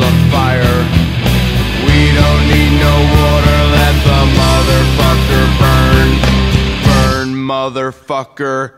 on fire. We don't need no water, let the motherfucker burn. Burn, motherfucker.